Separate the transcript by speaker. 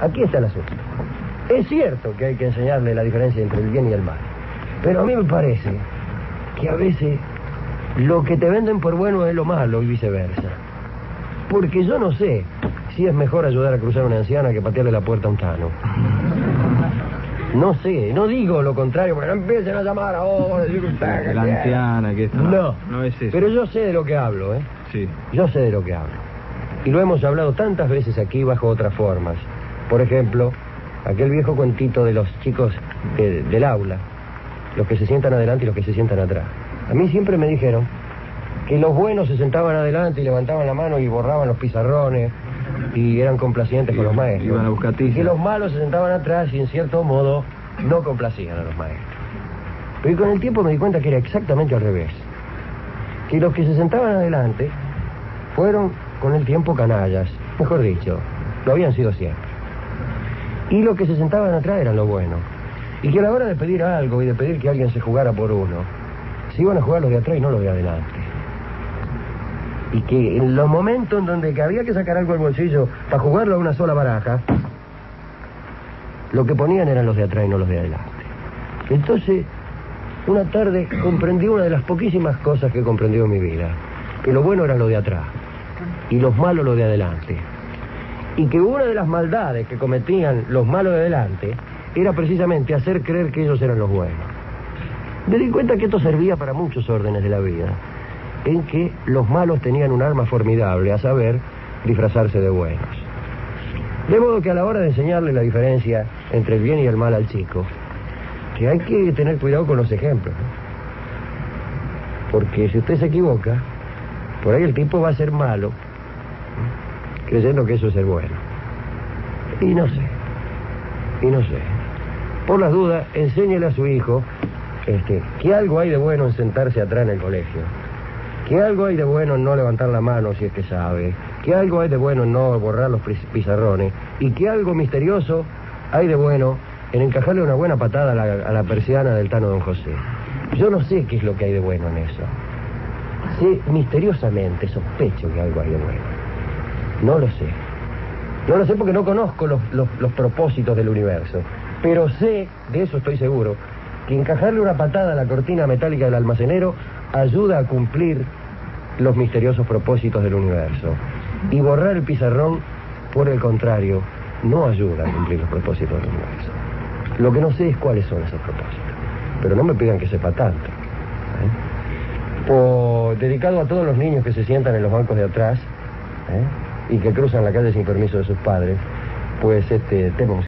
Speaker 1: aquí está el asunto. Es cierto que hay que enseñarle la diferencia entre el bien y el mal, pero a mí me parece que a veces lo que te venden por bueno es lo malo y viceversa. Porque yo no sé si es mejor ayudar a cruzar a una anciana que patearle la puerta a un tano. No sé, no digo lo contrario, porque no empiecen a llamar ahora, decir usted que
Speaker 2: La anciana, que está.
Speaker 1: No,
Speaker 2: No es eso.
Speaker 1: Pero yo sé de lo que hablo, ¿eh?
Speaker 2: Sí.
Speaker 1: Yo sé de lo que hablo. Y lo hemos hablado tantas veces aquí bajo otras formas. Por ejemplo, aquel viejo cuentito de los chicos de- del aula, los que se sientan adelante y los que se sientan atrás. A mí siempre me dijeron que los buenos se sentaban adelante y levantaban la mano y borraban los pizarrones y eran complacientes con los maestros.
Speaker 2: iban a buscar tiza.
Speaker 1: Y que los malos se sentaban atrás y en cierto modo no complacían a los maestros. Pero con el tiempo me di cuenta que era exactamente al revés. Que los que se sentaban adelante fueron con el tiempo canallas, mejor dicho, lo habían sido siempre. Y los que se sentaban atrás eran lo bueno. Y que a la hora de pedir algo y de pedir que alguien se jugara por uno, se iban a jugar los de atrás y no los de adelante. Y que en los momentos en donde que había que sacar algo del bolsillo para jugarlo a una sola baraja, lo que ponían eran los de atrás y no los de adelante. Entonces, una tarde comprendí una de las poquísimas cosas que he comprendido en mi vida, que lo bueno era lo de atrás y los malos lo de adelante. Y que una de las maldades que cometían los malos de adelante era precisamente hacer creer que ellos eran los buenos. Me di cuenta que esto servía para muchos órdenes de la vida, en que los malos tenían un arma formidable, a saber, disfrazarse de buenos. De modo que a la hora de enseñarle la diferencia entre el bien y el mal al chico, que hay que tener cuidado con los ejemplos. Porque si usted se equivoca, por ahí el tipo va a ser malo. Creyendo que eso es ser bueno. Y no sé, y no sé. Por las dudas, enséñele a su hijo este, que algo hay de bueno en sentarse atrás en el colegio. Que algo hay de bueno en no levantar la mano si es que sabe. Que algo hay de bueno en no borrar los pizarrones. Y que algo misterioso hay de bueno en encajarle una buena patada a la persiana del Tano Don José. Yo no sé qué es lo que hay de bueno en eso. Sé misteriosamente, sospecho que algo hay de bueno. No lo sé. No lo sé porque no conozco los, los- propósitos del universo. Pero sé, de eso estoy seguro, que encajarle una patada a la cortina metálica del almacenero ayuda a cumplir los misteriosos propósitos del universo. Y borrar el pizarrón, por el contrario, no ayuda a cumplir los propósitos del universo. Lo que no sé es cuáles son esos propósitos. Pero no me pidan que sepa tanto. ¿eh? O dedicado a todos los niños que se sientan en los bancos de atrás ¿eh? Y que cruzan la calle sin permiso de sus padres, pues este musical.